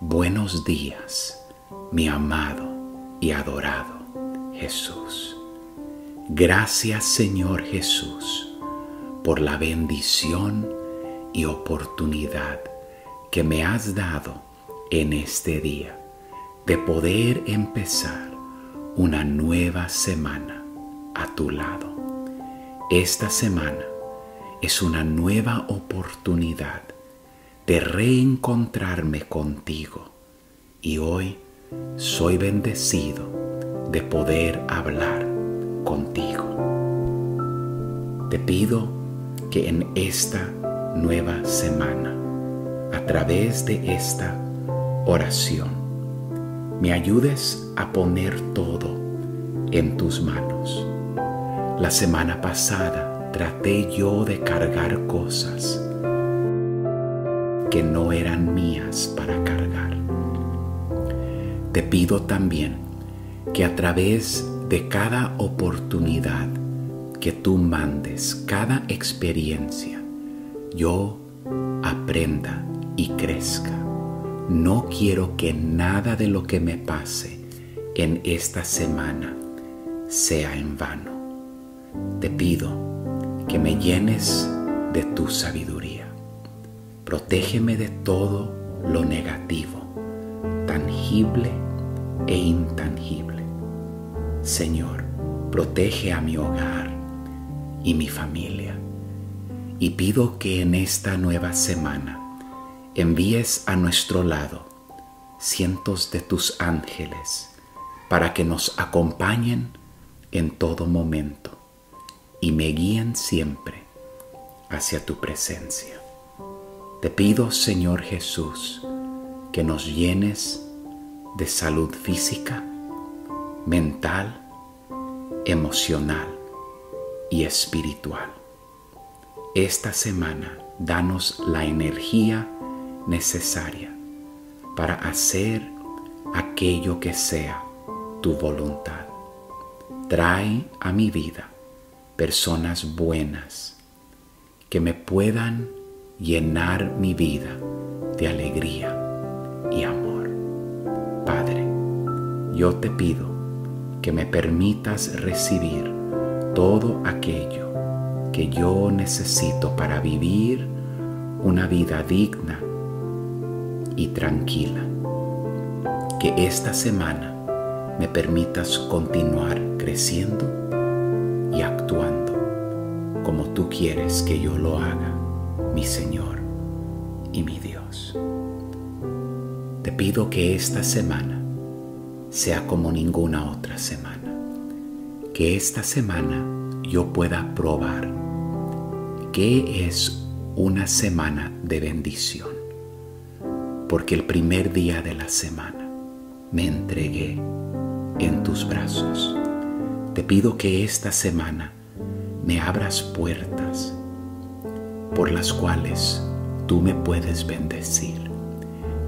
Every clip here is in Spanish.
Buenos días, mi amado y adorado Jesús. Gracias Señor Jesús por la bendición y oportunidad que me has dado en este día de poder empezar una nueva semana a tu lado. Esta semana es una nueva oportunidad de reencontrarme contigo y hoy soy bendecido de poder hablar contigo. Te pido que en esta nueva semana, a través de esta oración, me ayudes a poner todo en tus manos. La semana pasada traté yo de cargar cosas que no eran mías para cargar. Te pido también que a través de cada oportunidad que tú mandes, cada experiencia, yo aprenda y crezca. No quiero que nada de lo que me pase en esta semana sea en vano. Te pido que me llenes de tu sabiduría. Protégeme de todo lo negativo, tangible e intangible. Señor, protege a mi hogar y mi familia. Y pido que en esta nueva semana envíes a nuestro lado cientos de tus ángeles para que nos acompañen en todo momento y me guíen siempre hacia tu presencia. Te pido, Señor Jesús, que nos llenes de salud física, mental, emocional y espiritual. Esta semana danos la energía necesaria para hacer aquello que sea tu voluntad. Trae a mi vida personas buenas que me puedan llenar mi vida de alegría y amor. Padre, yo te pido que me permitas recibir todo aquello que yo necesito para vivir una vida digna y tranquila. Que esta semana me permitas continuar creciendo y actuando como tú quieres que yo lo haga, mi Señor y mi Dios. Te pido que esta semana sea como ninguna otra semana. Que esta semana yo pueda probar que es una semana de bendición. Porque el primer día de la semana me entregué en tus brazos. Te pido que esta semana me abras puertas por las cuales tú me puedes bendecir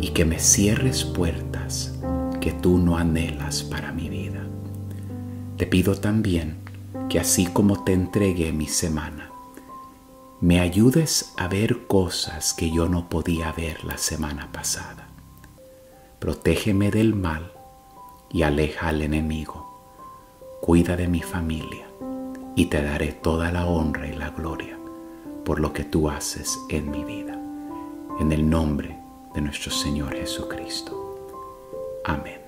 y que me cierres puertas que tú no anhelas para mi vida. Te pido también que así como te entregué mi semana, me ayudes a ver cosas que yo no podía ver la semana pasada. Protégeme del mal y aleja al enemigo. Cuida de mi familia y te daré toda la honra y la gloria por lo que tú haces en mi vida. En el nombre de nuestro Señor Jesucristo. Amén.